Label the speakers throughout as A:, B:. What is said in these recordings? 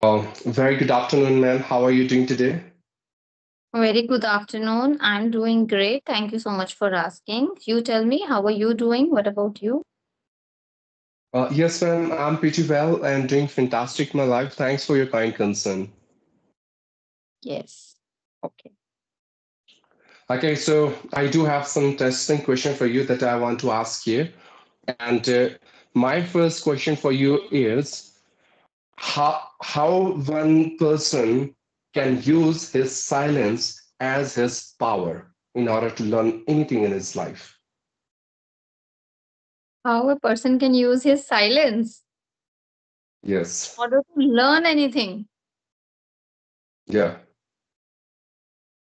A: Uh, very good afternoon, ma'am. How are you doing today?
B: Very good afternoon. I'm doing great. Thank you so much for asking. You tell me, how are you doing? What about you?
A: Uh, yes, ma'am. I'm pretty well and doing fantastic in my life. Thanks for your kind concern.
B: Yes. Okay.
A: Okay, so I do have some testing question for you that I want to ask you. And uh, my first question for you is how, how one person can use his silence as his power in order to learn anything in his life?
B: How a person can use his silence
A: Yes.
B: in order to learn anything.
A: Yeah.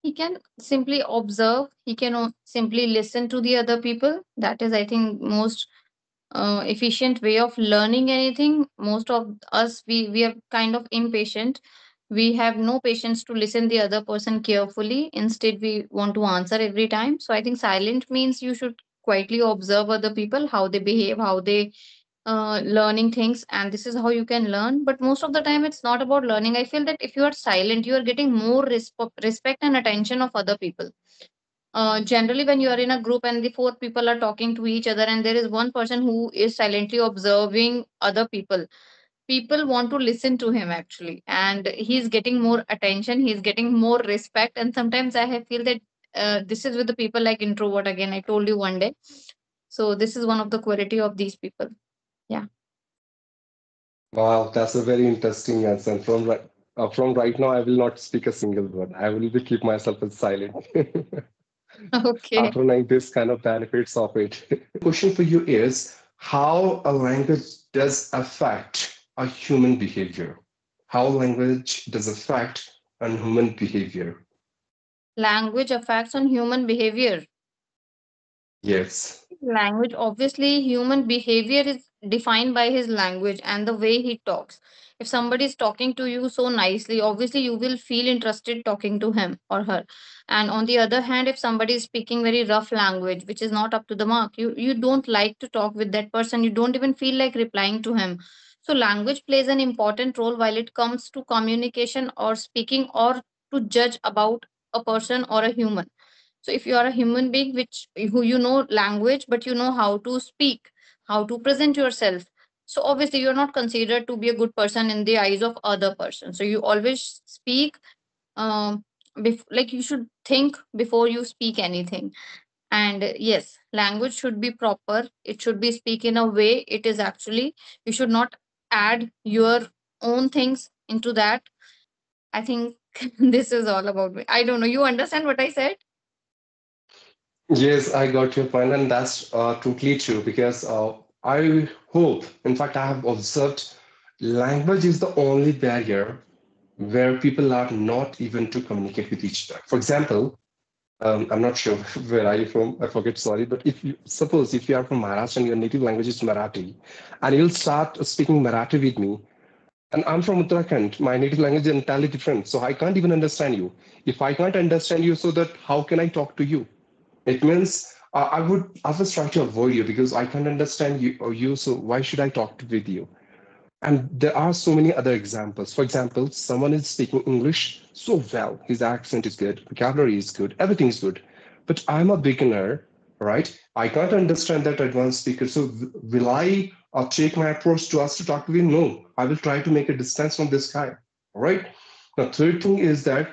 B: He can simply observe. He can simply listen to the other people. That is, I think, most uh, efficient way of learning anything. Most of us, we we are kind of impatient. We have no patience to listen the other person carefully. Instead, we want to answer every time. So I think silent means you should quietly observe other people, how they behave, how they uh, learning things and this is how you can learn but most of the time it's not about learning i feel that if you are silent you are getting more resp- respect and attention of other people uh, generally when you are in a group and the four people are talking to each other and there is one person who is silently observing other people people want to listen to him actually. And he's getting more attention he's getting more respect. And sometimes i have feel that uh, this is with the people like introvert again i told you one day. So this is one of the quality of these people. Yeah.
A: Wow, that's a very interesting answer. From right, uh, from right now, I will not speak a single word. I will keep myself as silent
B: okay
A: after knowing this kind of benefits of it. the Question for you is how a language does affect a human behavior? How language does affect on human behavior?
B: language affects on human behavior
A: Yes.
B: language obviously human behavior is defined by his language and the way he talks. If somebody is talking to you so nicely obviously you will feel interested talking to him or her. And on the other hand if somebody is speaking very rough language which is not up to the mark you you don't like to talk with that person. You don't even feel like replying to him. So language plays an important role while it comes to communication or speaking or to judge about a person or a human. So if you are a human being which who you know language but you know how to speak how to present yourself. So obviously you're not considered to be a good person in the eyes of other person. So you always speak um bef- like you should think before you speak anything. And yes language should be proper. It should be speak in a way it is actually you should not add your own things into that. I think this is all about me. I don't know. You understand what i said
A: Yes, I got your point, and that's uh, totally true because uh, I hope, in fact, I have observed language is the only barrier where people are not even to communicate with each other. For example, um, I'm not sure where are you from. I forget. Sorry, but if you suppose if you are from Maharashtra and your native language is Marathi, and you'll start speaking Marathi with me, and I'm from Uttarakhand, my native language is entirely different, so I can't even understand you. If I can't understand you, so that how can I talk to you? It means uh, I would always try to avoid you because I can't understand you or you. So why should I talk with you? And there are so many other examples. For example, someone is speaking English so well, his accent is good, vocabulary is good, everything is good. But I'm a beginner, right? I can't understand that advanced speaker. So will I uh, take my approach to ask to talk to him? No, I will try to make a distance from this guy. right? The third thing is that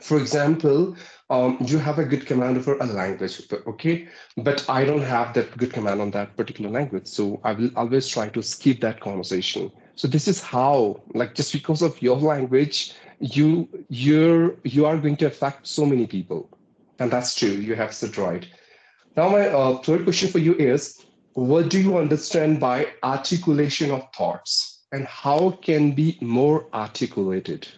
A: for example, um, you have a good command over a language, okay, but I don't have that good command on that particular language. So I will always try to skip that conversation. So this is how, like, just because of your language, you you're you are going to affect so many people, and that's true. You have said right. Now, my uh, third question for you is, what do you understand by articulation of thoughts, and how can be more articulated?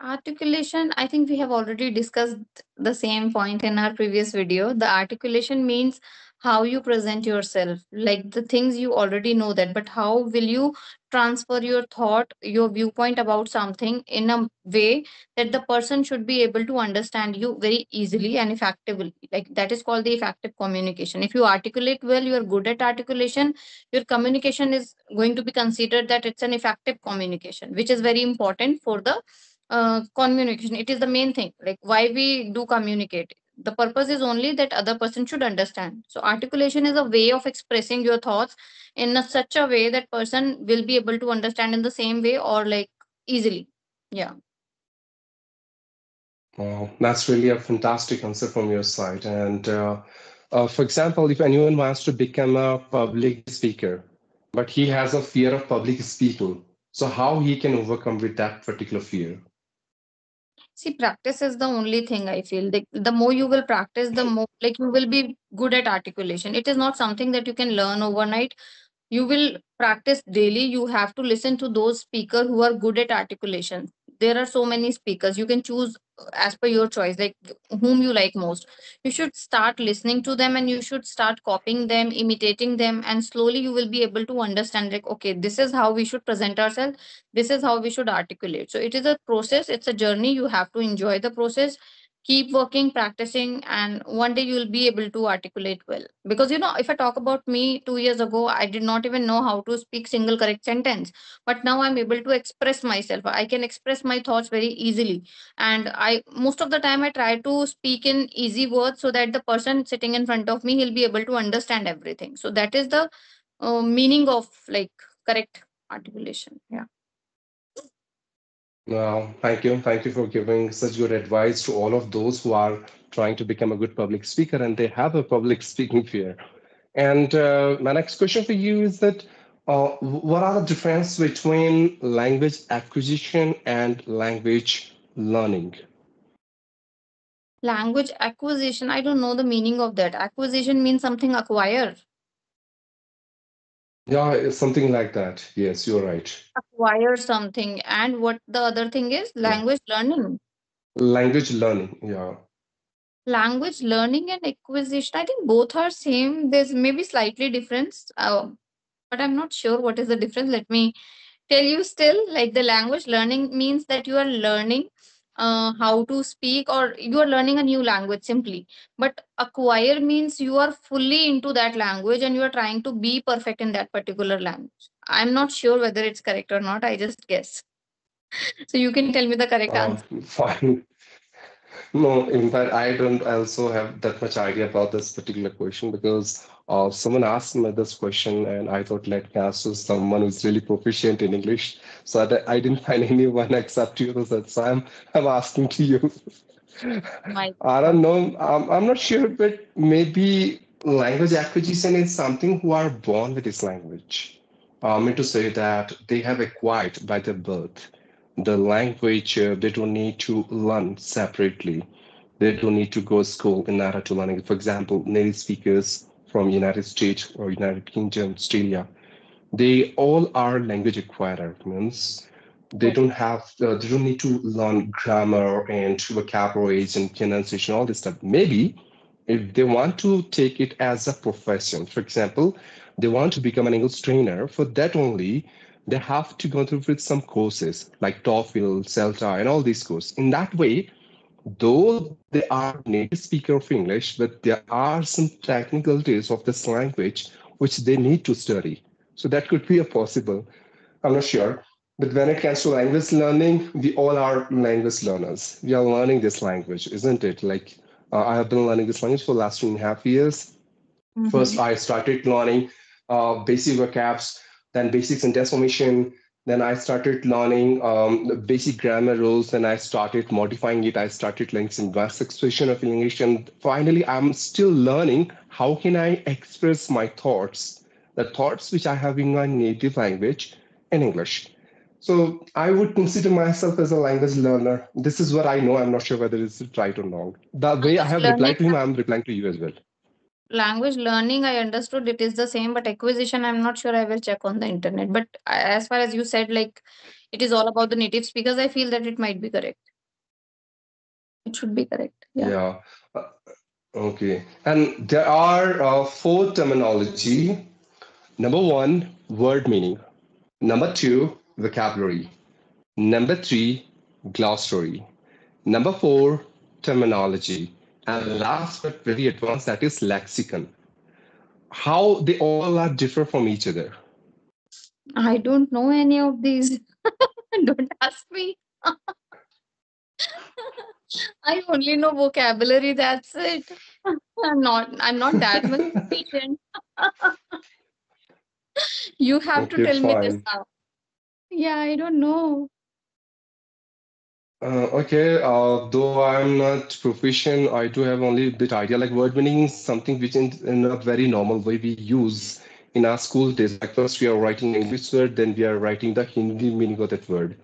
B: Articulation, I think we have already discussed the same point in our previous video. The articulation means how you present yourself, like the things you already know that, but how will you transfer your thought, your viewpoint about something in a way that the person should be able to understand you very easily and effectively. Like that is called the effective communication. If you articulate well, you are good at articulation, your communication is going to be considered that it's an effective communication, which is very important for the uh, communication. It is the main thing like why we do communicate. The purpose is only that other person should understand. So articulation is a way of expressing your thoughts in a, such a way that person will be able to understand in the same way or like easily. Yeah.
A: Wow, that's really a fantastic answer from your side. And uh, uh, for example, if anyone wants to become a public speaker, but he has a fear of public speaking, so how he can overcome with that particular fear?
B: See practice is the only thing i feel. Like the more you will practice the more like you will be good at articulation. It is not something that you can learn overnight. You will practice daily. You have to listen to those speakers who are good at articulation there are so many speakers. You can choose uh, as per your choice like whom you like most. You should start listening to them and you should start copying them imitating them and slowly you will be able to understand like okay this is how we should present ourselves. This is how we should articulate. So it is a process. It's a journey. You have to enjoy the process keep working practicing and one day you'll be able to articulate well. Because you know if i talk about me 2 years ago i did not even know how to speak single correct sentence. But now i'm able to express myself. I can express my thoughts very easily. And i most of the time i try to speak in easy words so that the person sitting in front of me he'll be able to understand everything. So that is the uh, meaning of like correct articulation. Yeah
A: Well, thank you. Thank you for giving such good advice to all of those who are trying to become a good public speaker and they have a public speaking fear. And uh, my next question for you is that uh, what are the difference between language acquisition and language learning?
B: language acquisition i don't know the meaning of that acquisition means something acquire
A: Yeah, it's something like that. Yes, you're right.
B: acquire something and what the other thing is
A: Yeah.
B: language learning
A: Language learning. Yeah.
B: language learning and acquisition i think both are same there's maybe slightly difference uh, but i'm not sure what is the difference let me tell you still like the language learning means that you are learning uh, how to speak or you are learning a new language simply. But acquire means you are fully into that language and you are trying to be perfect in that particular language. I'm not sure whether it's correct or not. I just guess. So you can tell me the correct
A: Uh,
B: answer.
A: fine. No, in fact, I don't also have that much idea about this particular question because uh, someone asked me this question and I thought let me ask to someone who's really proficient in English. So I, I didn't find anyone except you. So that's why I'm, I'm asking to you.
B: my
A: I don't know. I'm, I'm not sure, but maybe language acquisition is something who are born with this language. I mean to say that they have acquired by their birth the language. Uh, they don't need to learn separately. They don't need to go to school in order to learn it. For example, native speakers from United States or United Kingdom, Australia, they all are language acquirer. Means they don't have uh, they don't need to learn grammar and vocabularies and pronunciation all this stuff maybe if they want to take it as a profession for example they want to become an english trainer for that only they have to go through with some courses like TOEFL, CELTA, and all these courses. In that way, though they are native speaker of English, but there are some technicalities of this language which they need to study. So that could be a possible. I'm not sure. But when it comes to language learning, we all are language learners. We are learning this language, isn't it? Like uh, I have been learning this language for the last two and a half years.
B: Mhm.
A: First, I started learning uh, basic vocabs, then basic sentence formation. Then I started learning um, the basic grammar rules. Then I started modifying it. I started learning some advanced expression of English. And finally, I'm still learning how can I express my thoughts, the thoughts which I have in my native language in English. So I would consider myself as a language learner. This is what I know. I'm not sure whether it's right or wrong. The way I have replied to him, I'm replying to you as well.
B: Language learning i understood it is the same but acquisition i'm not sure i will check on the internet but as far as you said like it is all about the native speakers i feel that it might be correct it should be correct yeah
A: Yeah. Uh, okay. And there are uh, four terminology. Number one, word meaning. Number two, vocabulary. Number three, glossary. Number four, terminology. And last but very advanced, that is lexicon. How they all are differ from each other.
B: i don't know any of these. Don't ask me. I only know vocabulary that's it. I'm not i'm not that much patient. You have to
A: Okay,
B: tell me this now. Yeah i don't know
A: Uh, okay, uh, though I'm not proficient, I do have only a bit idea. Like word meaning is something which in, in a very normal way we use in our school days. Like first we are writing English word, then we are writing the Hindi meaning of that word.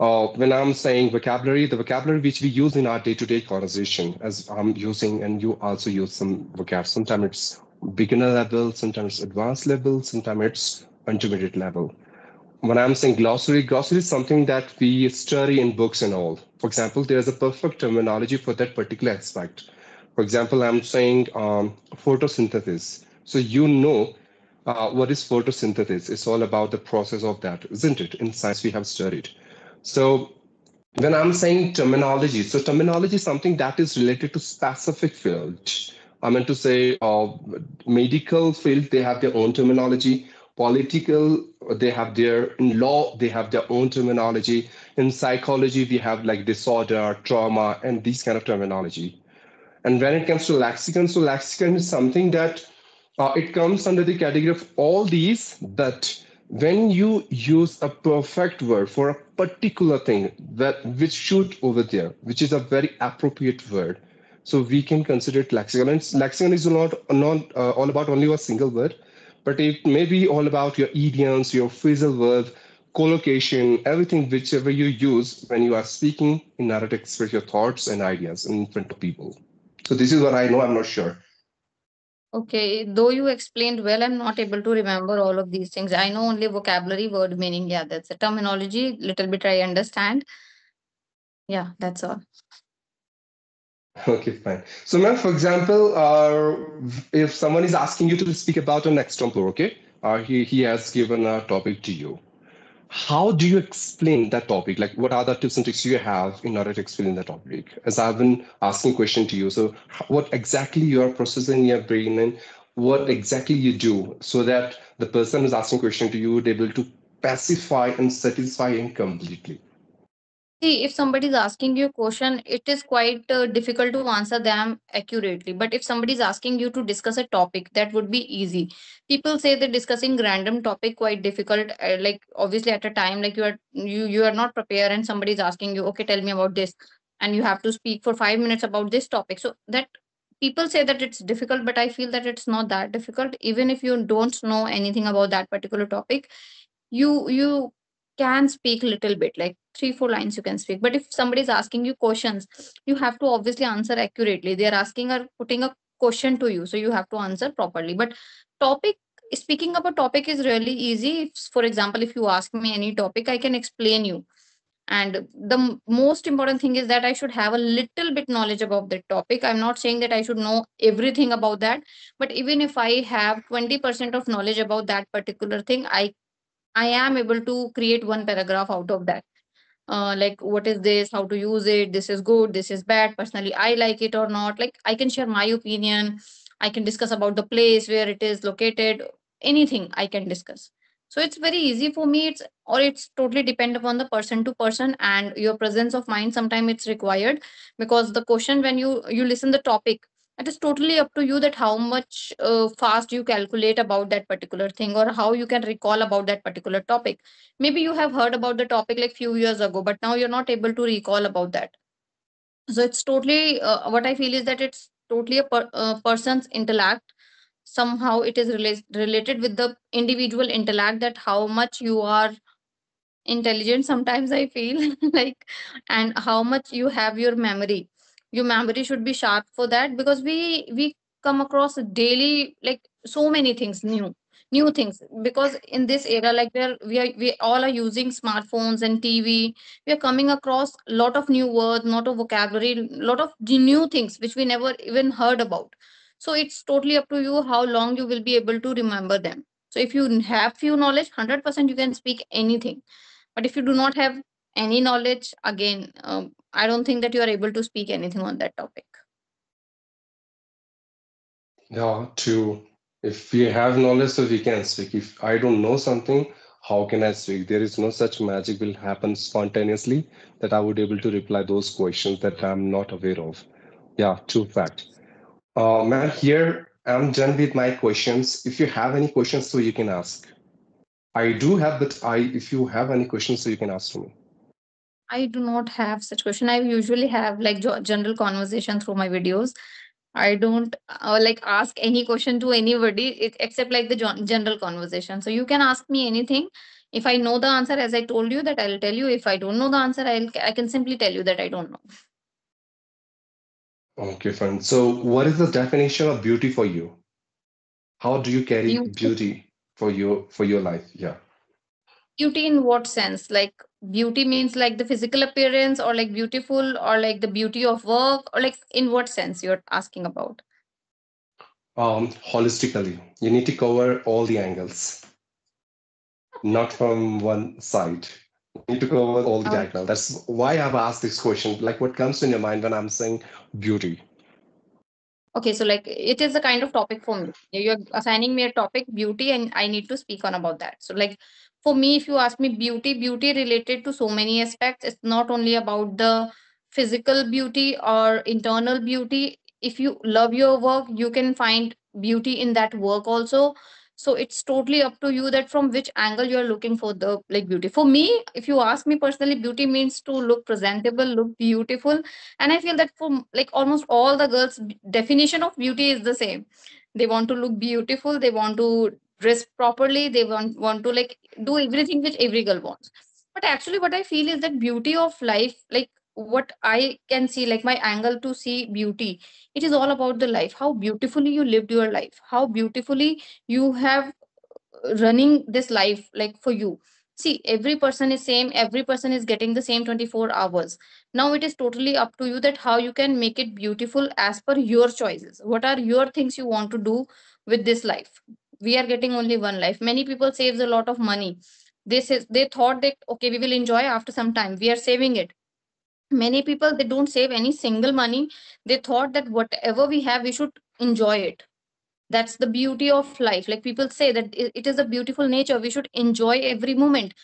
A: Uh, when I'm saying vocabulary, the vocabulary which we use in our day-to-day conversation, as I'm using, and you also use some vocab. Sometimes it's beginner level, sometimes advanced level, sometimes it's intermediate level when I'm saying glossary, glossary is something that we study in books and all. For example, there's a perfect terminology for that particular aspect. For example, I'm saying um, photosynthesis. So you know uh, what is photosynthesis. It's all about the process of that, isn't it? In science, we have studied. So when I'm saying terminology, so terminology is something that is related to specific field. I meant to say uh, medical field, they have their own terminology. Political, they have their, in law, they have their own terminology. In psychology, we have like disorder, trauma, and these kind of terminology. And when it comes to lexicon, so lexicon is something that uh, it comes under the category of all these, but when you use a perfect word for a particular thing that which should over there, which is a very appropriate word, so we can consider it lexicon. And lexicon is not not uh, all about only a single word, but it may be all about your idioms, your phrasal verb, collocation, everything whichever you use when you are speaking in order to express your thoughts and ideas in front of people. So this is what I know. I'm not sure.
B: Okay, though you explained well, I'm not able to remember all of these things. I know only vocabulary, word meaning. Yeah, that's a terminology. Little bit I understand. Yeah, that's all.
A: Okay, fine. So, ma'am, for example, uh, if someone is asking you to speak about an example, okay, uh, he, he has given a topic to you. How do you explain that topic? Like, what are the tips and tricks you have in order to explain that topic? As I've been asking question to you, so what exactly you are processing in your brain and what exactly you do so that the person who's asking question to you would able to pacify and satisfy him completely.
B: See, if somebody is asking you a question, it is quite uh, difficult to answer them accurately. But if somebody is asking you to discuss a topic, that would be easy. People say that discussing random topic quite difficult. Uh, like obviously at a time, like you are you you are not prepared, and somebody is asking you, okay, tell me about this, and you have to speak for five minutes about this topic. So that people say that it's difficult, but I feel that it's not that difficult. Even if you don't know anything about that particular topic, you you can speak a little bit like three four lines you can speak. But if somebody is asking you questions you have to obviously answer accurately. They are asking or putting a question to you so you have to answer properly. But topic speaking about topic is really easy. If, for example if you ask me any topic i can explain you. And the most important thing is that i should have a little bit knowledge about that topic. I'm not saying that i should know everything about that but even if i have 20% of knowledge about that particular thing i I am able to create one paragraph out of that. Uh, like what is this? How to use it? This is good. This is bad. Personally, I like it or not. Like I can share my opinion. I can discuss about the place where it is located. Anything I can discuss. So it's very easy for me. It's or it's totally depend upon the person to person and your presence of mind. Sometimes it's required because the question when you you listen the topic it is totally up to you that how much uh, fast you calculate about that particular thing or how you can recall about that particular topic. Maybe you have heard about the topic like few years ago but now you're not able to recall about that. So it's totally uh, what i feel is that it's totally a per, uh, person's intellect. Somehow it is rela- related with the individual intellect that how much you are intelligent sometimes i feel like and how much you have your memory your memory should be sharp for that because we we come across daily like so many things new new things. Because in this era like we are we all are using smartphones and tv we are coming across a lot of new words lot of vocabulary lot of new things which we never even heard about. So it's totally up to you how long you will be able to remember them. So if you have few knowledge 100% you can speak anything. But if you do not have any knowledge again um, i don't think that you are able to speak anything on that topic
A: Yeah, true. If we have knowledge, so we can speak. If I don't know something, how can I speak? There is no such magic will happen spontaneously that I would able to reply those questions that I'm not aware of. Yeah, true fact. Uh, man, here I'm done with my questions. If you have any questions, so you can ask. I do have, but I if you have any questions, so you can ask to me.
B: I do not have such question. I usually have like jo- general conversation through my videos. I don't uh, like ask any question to anybody it, except like the gen- general conversation. So you can ask me anything. If I know the answer, as I told you, that I'll tell you. If I don't know the answer, I'll I can simply tell you that I don't know.
A: Okay, fine. So, what is the definition of beauty for you? How do you carry
B: Beauty,
A: beauty for your for your life? Yeah.
B: Beauty in what sense? Like beauty means like the physical appearance, or like beautiful, or like the beauty of work, or like in what sense you're asking about?
A: Um, holistically, you need to cover all the angles, not from one side. You need to cover all the
B: Uh,
A: diagonal. That's why I've asked this question. Like, what comes in your mind when I'm saying beauty?
B: Okay, so like it is a kind of topic for me. You're assigning me a topic, beauty, and I need to speak on about that. So like for me, if you ask me beauty, beauty related to so many aspects. It's not only about the physical beauty or internal beauty. If you love your work, you can find beauty in that work also. So it's totally up to you that from which angle you're looking for the like beauty. For me, if you ask me personally, beauty means to look presentable, look beautiful and i feel that for like almost all the girls definition of beauty is the same they want to look beautiful they want to dress properly they want want to like do everything which every girl wants. But actually what i feel is that beauty of life like what i can see like my angle to see beauty it is all about the life. How beautifully you lived your life. How beautifully you have uh, running this life like for you. See every person is same every person is getting the same 24 hours. Now it is totally up to you that how you can make it beautiful as per your choices. What are your things you want to do with this life we are getting only one life. Many people saves a lot of money. They say they thought that okay we will enjoy after some time. We are saving it. Many people they don't save any single money. They thought that whatever we have we should enjoy it. That's the beauty of life. Like people say that it is a beautiful nature. We should enjoy every moment.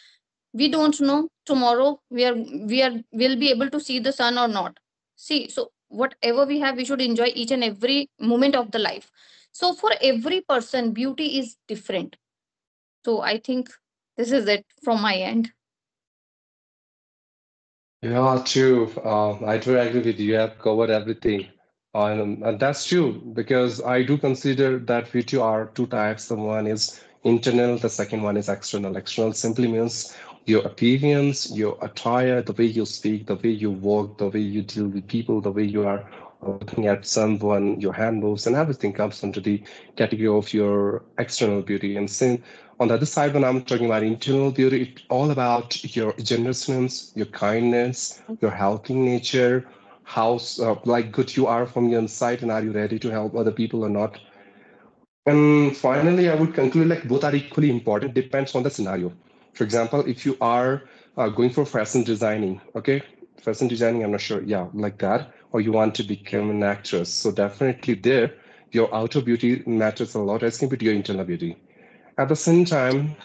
B: We don't know tomorrow we are we are will be able to see the sun or not. See so whatever we have we should enjoy each and every moment of the life so for every person beauty is different so i think this is it from my end
A: Yeah, true. Uh, I do agree with you. You have covered everything. Um, and that's true because I do consider that beauty are two types. The one is internal, the second one is external. External simply means your appearance, your attire, the way you speak, the way you walk, the way you deal with people, the way you are looking at someone, your hand moves, and everything comes under the category of your external beauty. And since on the other side, when I'm talking about internal beauty, it's all about your generousness, your kindness, your helping nature, how uh, like good you are from your inside, and are you ready to help other people or not? And finally, I would conclude like both are equally important, depends on the scenario. For example, if you are uh, going for fashion designing, okay, fashion designing, I'm not sure, yeah, like that, or you want to become an actress. So definitely there, your outer beauty matters a lot as compared to your internal beauty. At the same time,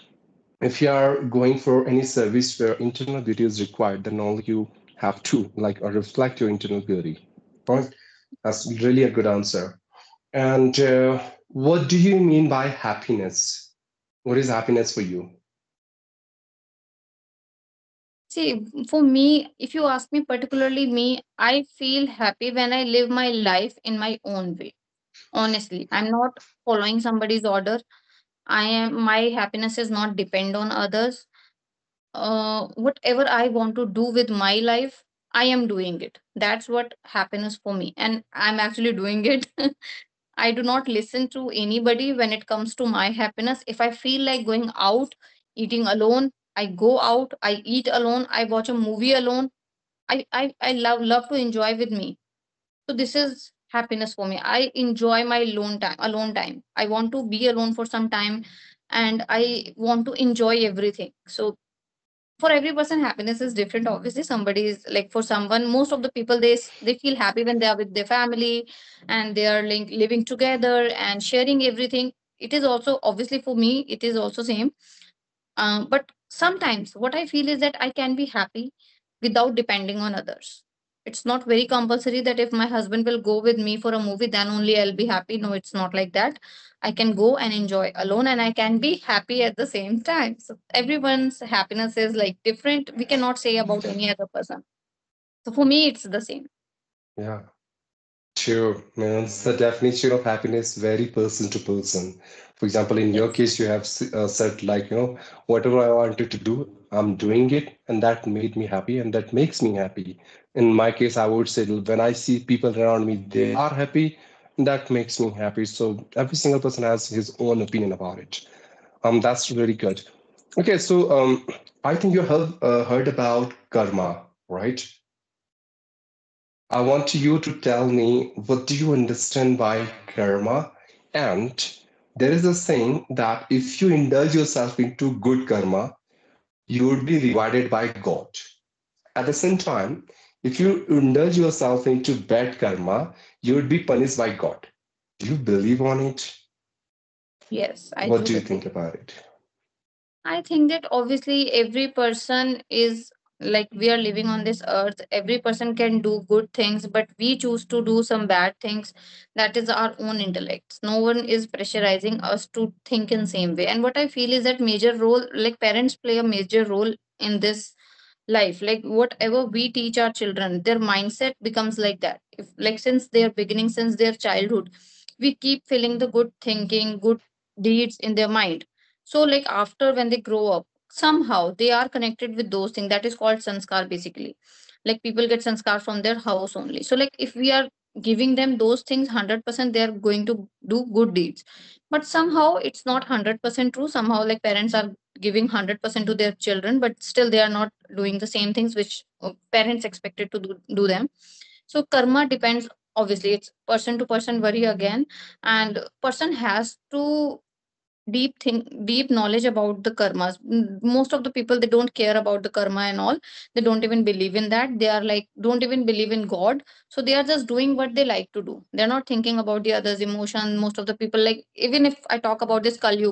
A: if you are going for any service where internal beauty is required, then all you have to like uh, reflect your internal beauty. Right? That's really a good answer. And uh, what do you mean by happiness? What is happiness for you?
B: See for me if you ask me particularly me i feel happy when i live my life in my own way honestly. I'm not following somebody's order. I am my happiness is not depend on others. Uh, whatever i want to do with my life i am doing it. That's what happiness for me and i'm actually doing it. I do not listen to anybody when it comes to my happiness. If I feel like going out, eating alone, I go out, I eat alone, I watch a movie alone. I, I, I love love to enjoy with me. So this is happiness for me. I enjoy my alone time alone time. I want to be alone for some time and I want to enjoy everything. So for every person happiness is different obviously somebody is like for someone most of the people they they feel happy when they are with their family and they are like living together and sharing everything it is also obviously for me it is also same um, but sometimes what I feel is that I can be happy without depending on others. It's not very compulsory that if my husband will go with me for a movie, then only I'll be happy. No, it's not like that. I can go and enjoy alone and I can be happy at the same time. So everyone's happiness is like different. We cannot say about any other person. So for me, it's the same.
A: Yeah. True. Sure, means the definition of happiness very person to person. For example, in your case, you have uh, said like, you know, whatever I wanted to do, I'm doing it, and that made me happy, and that makes me happy. In my case, I would say when I see people around me, they are happy, and that makes me happy. So every single person has his own opinion about it. Um, that's really good. Okay, so um, I think you have uh, heard about karma, right? I want you to tell me what do you understand by karma? And there is a saying that if you indulge yourself into good karma, you would be rewarded by God. At the same time, if you indulge yourself into bad karma, you would be punished by God. Do you believe on it?
B: Yes, I
A: What
B: do
A: do you think about it?
B: I think that obviously every person is like we are living on this earth. Every person can do good things, but we choose to do some bad things. That is our own intellect. No one is pressurizing us to think in same way. And what I feel is that major role, like parents play a major role in this life. Like whatever we teach our children, their mindset becomes like that. If like since their beginning, since their childhood, we keep feeling the good thinking, good deeds in their mind so, like after when they grow up, somehow they are connected with those things. That is called sanskar, basically. Like people get sanskar from their house only. So, like if we are giving them those things 100%, they are going to do good deeds. But somehow it's not 100% true. Somehow, like parents are giving 100% to their children, but still they are not doing the same things which uh, parents expected to do, do them. So, karma depends. Obviously, it's person to person vary again, and person has to deep thing deep knowledge about the karmas most of the people they don't care about the karma and all they don't even believe in that they are like don't even believe in god so they are just doing what they like to do they're not thinking about the others emotion most of the people like even if i talk about this kali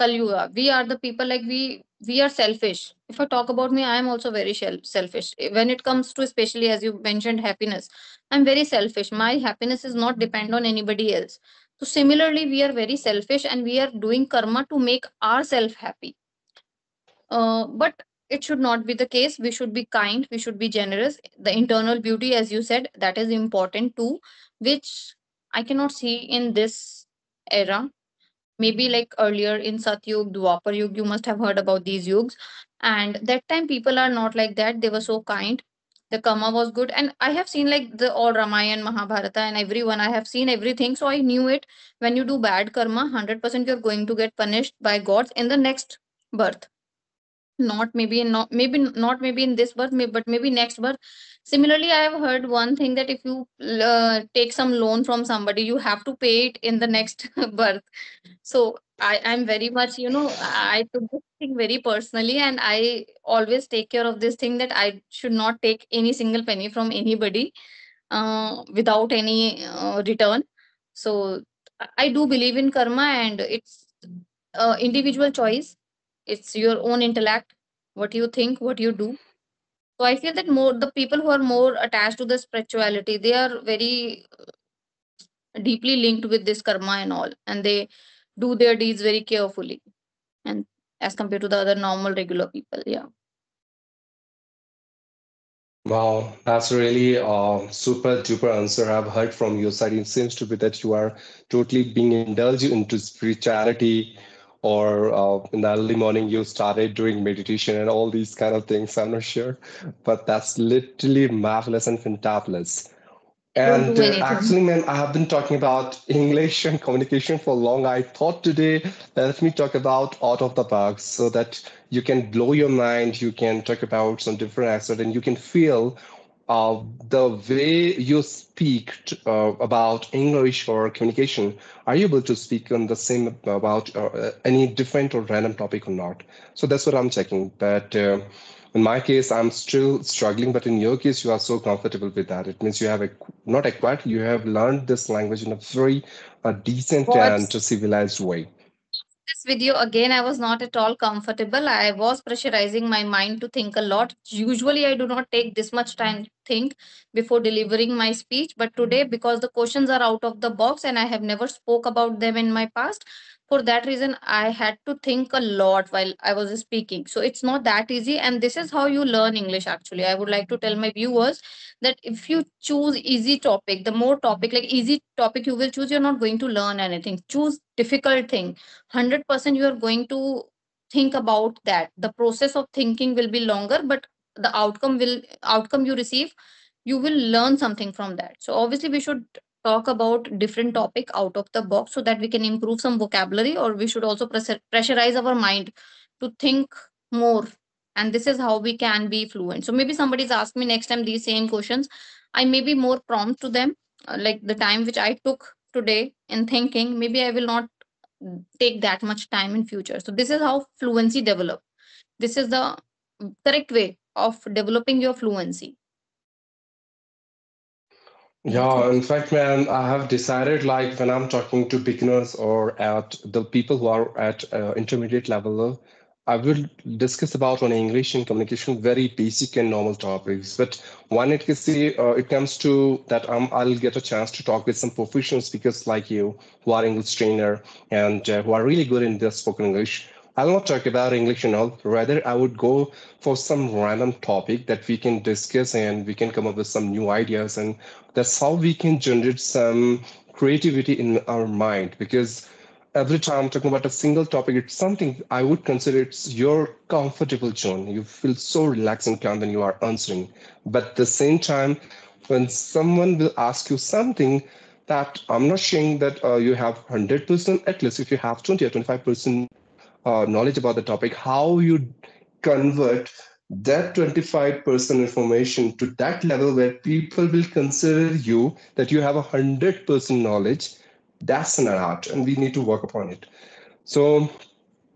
B: Kalyuga. We are the people like we we are selfish. If I talk about me, I am also very selfish. When it comes to especially as you mentioned happiness, I'm very selfish. My happiness is not depend on anybody else. So similarly, we are very selfish and we are doing karma to make ourselves happy. Uh, but it should not be the case. We should be kind. We should be generous. The internal beauty, as you said, that is important too, which I cannot see in this era maybe like earlier in Satyug, Dwapar Yug, you must have heard about these yugs. And that time people are not like that. They were so kind. The karma was good. And I have seen like the all Ramayana, Mahabharata, and everyone. I have seen everything. So I knew it. When you do bad karma, 100% you're going to get punished by gods in the next birth not maybe in not maybe not maybe in this birth but maybe next birth. Similarly i have heard one thing that if you uh, take some loan from somebody you have to pay it in the next birth. So i i'm very much you know i took this thing very personally and i always take care of this thing that i should not take any single penny from anybody uh, without any uh, return. So i I do believe in karma and it's uh, individual choice it's your own intellect what you think what you do so i feel that more the people who are more attached to the spirituality they are very uh, deeply linked with this karma and all and they do their deeds very carefully and as compared to the other normal regular people yeah
A: Wow, that's really a super duper answer I've heard from your side. It seems to be that you are totally being indulged into spirituality, or uh, in the early morning you started doing meditation and all these kind of things. I'm not sure, but that's literally marvelous and fantabulous. And uh, actually, man, I have been talking about English and communication for long. I thought today, let me talk about out of the box so that you can blow your mind. You can talk about some different aspects and you can feel uh, the way you speak uh, about English or communication. Are you able to speak on the same about uh, any different or random topic or not? So that's what I'm checking. But uh, in my case, I'm still struggling, but in your case, you are so comfortable with that. It means you have a, not acquired, you have learned this language in a very uh, decent and civilized way.
B: this video again i was not at all comfortable i was pressurizing my mind to think a lot usually i do not take this much time think before delivering my speech but hmm. today because the questions are out of the box and i have never spoke about them in my past for that reason i had to think a lot while i was speaking. So it's not that easy and this is how you learn english actually. I would like to tell my viewers that if you choose easy topic the more topic like easy topic you will choose you're not going to learn anything. Choose difficult thing. 100% you are going to think about that. The process of thinking will be longer but the outcome will outcome you receive you will learn something from that. So obviously we should talk about different topic out of the box so that we can improve some vocabulary or we should also pressurize our mind to think more. And this is how we can be fluent. So maybe somebody's asked me next time these same questions. I may be more prompt to them uh, like the time which i took today in thinking. Maybe i will not take that much time in future. So this is how fluency develop. This is the correct way of developing your fluency
A: Yeah, in fact, man, I have decided like when I'm talking to beginners or at the people who are at uh, intermediate level, I will discuss about on English and communication very basic and normal topics. But when it to, uh, it comes to that, um, I'll get a chance to talk with some professional speakers like you who are English trainer and uh, who are really good in their spoken English. I'll not talk about English and all. Rather, I would go for some random topic that we can discuss and we can come up with some new ideas and that's how we can generate some creativity in our mind because every time I'm talking about a single topic, it's something I would consider it's your comfortable zone. You feel so relaxed and calm when you are answering. But at the same time, when someone will ask you something that I'm not saying that uh, you have 100%, at least if you have 20 or 25% uh, knowledge about the topic, how you convert that 25% information to that level where people will consider you that you have a 100% knowledge that's an art and we need to work upon it. So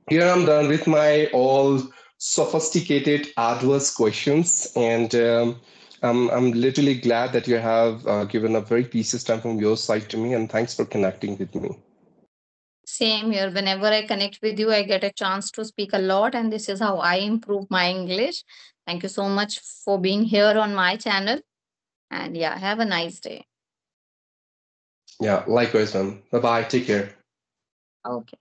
A: here i'm done with my all sophisticated adverse questions and um, I'm, I'm literally glad that you have uh, given a very precious time from your side to me and thanks for connecting with me
B: same here. Whenever i connect with you i get a chance to speak a lot and this is how i improve my english. Thank you so much for being here on my channel. And yeah have a nice day.
A: Yeah likewise man bye bye take care.
B: Okay